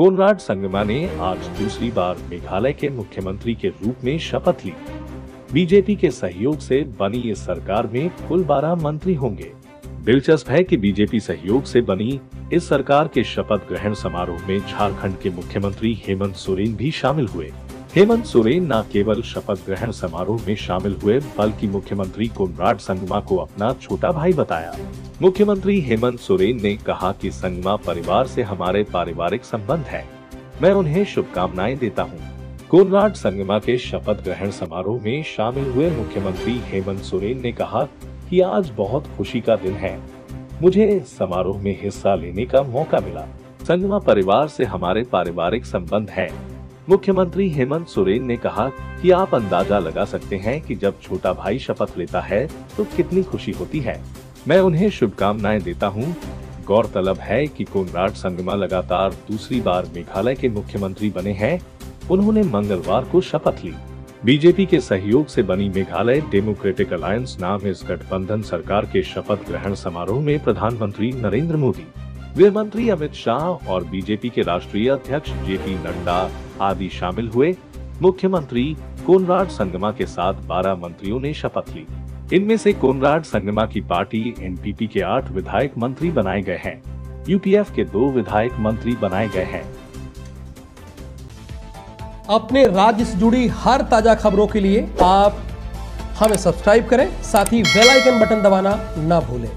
Conrad Sangma ने आज दूसरी बार मेघालय के मुख्यमंत्री के रूप में शपथ ली। बीजेपी के सहयोग से बनी इस सरकार में कुल बारह मंत्री होंगे। दिलचस्प है कि बीजेपी सहयोग से बनी इस सरकार के शपथ ग्रहण समारोह में झारखंड के मुख्यमंत्री हेमंत सोरेन भी शामिल हुए। हेमंत सोरेन न केवल शपथ ग्रहण समारोह में शामिल हुए, बल्कि मुख्यमंत्री कोनराड संगमा को अपना छोटा भाई बताया। मुख्यमंत्री हेमंत सोरेन ने कहा कि संगमा परिवार से हमारे पारिवारिक संबंध है। मैं उन्हें शुभकामनाएँ देता हूँ। कोनराड संगमा के शपथ ग्रहण समारोह में शामिल हुए मुख्यमंत्री हेमंत सोरेन ने कहा कि आज बहुत खुशी का दिन है। मुझे इस समारोह में हिस्सा लेने का मौका मिला। संगमा परिवार से हमारे पारिवारिक संबंध है। मुख्यमंत्री हेमंत सोरेन ने कहा कि आप अंदाज़ा लगा सकते हैं कि जब छोटा भाई शपथ लेता है तो कितनी खुशी होती है। मैं उन्हें शुभकामनाएँ देता हूँ। गौरतलब है कि कोनराड संगमा लगातार दूसरी बार मेघालय के मुख्यमंत्री बने हैं। उन्होंने मंगलवार को शपथ ली। बीजेपी के सहयोग से बनी मेघालय डेमोक्रेटिक अलायंस नाम इस गठबंधन सरकार के शपथ ग्रहण समारोह में प्रधानमंत्री नरेंद्र मोदी गृह मंत्री अमित शाह और बीजेपी के राष्ट्रीय अध्यक्ष जेपी नड्डा आदि शामिल हुए। मुख्यमंत्री कोनराड संगमा के साथ 12 मंत्रियों ने शपथ ली। इनमें से कोनराड संगमा की पार्टी, एनपीपी के आठ विधायक मंत्री बनाए गए हैं। यूपीएफ के दो विधायक मंत्री बनाए गए हैं। अपने राज्य से जुड़ी हर ताज़ा खबरों के लिए आप हमें सब्सक्राइब करें, साथ ही बेल आइकन बटन दबाना ना भूलें।